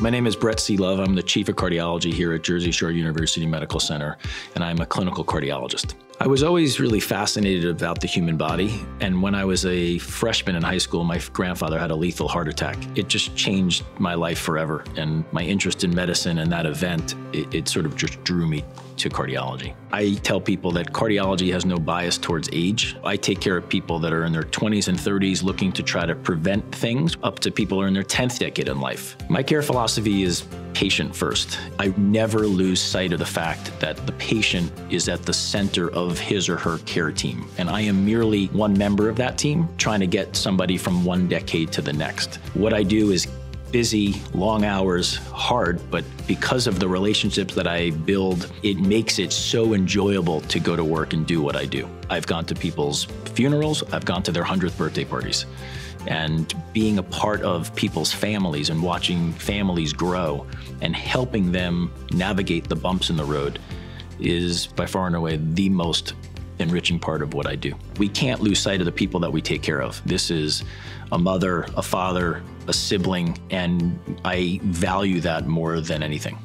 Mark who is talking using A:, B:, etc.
A: My name is Brett Sealove. I'm the Chief of Cardiology here at Jersey Shore University Medical Center, and I'm a clinical cardiologist. I was always really fascinated about the human body, and when I was a freshman in high school, my grandfather had a lethal heart attack. It just changed my life forever, and my interest in medicine and that event, it, it sort of just drew me to cardiology. I tell people that cardiology has no bias towards age. I take care of people that are in their 20s and 30s looking to try to prevent things up to people who are in their 10th decade in life. My care philosophy is patient first. I never lose sight of the fact that the patient is at the center of his or her care team. And I am merely one member of that team trying to get somebody from one decade to the next. What I do is busy, long hours, hard, but because of the relationships that I build, it makes it so enjoyable to go to work and do what I do. I've gone to people's funerals, I've gone to their 100th birthday parties. And being a part of people's families and watching families grow and helping them navigate the bumps in the road is by far and away the most enriching part of what I do. We can't lose sight of the people that we take care of. This is a mother, a father, a sibling, and I value that more than anything.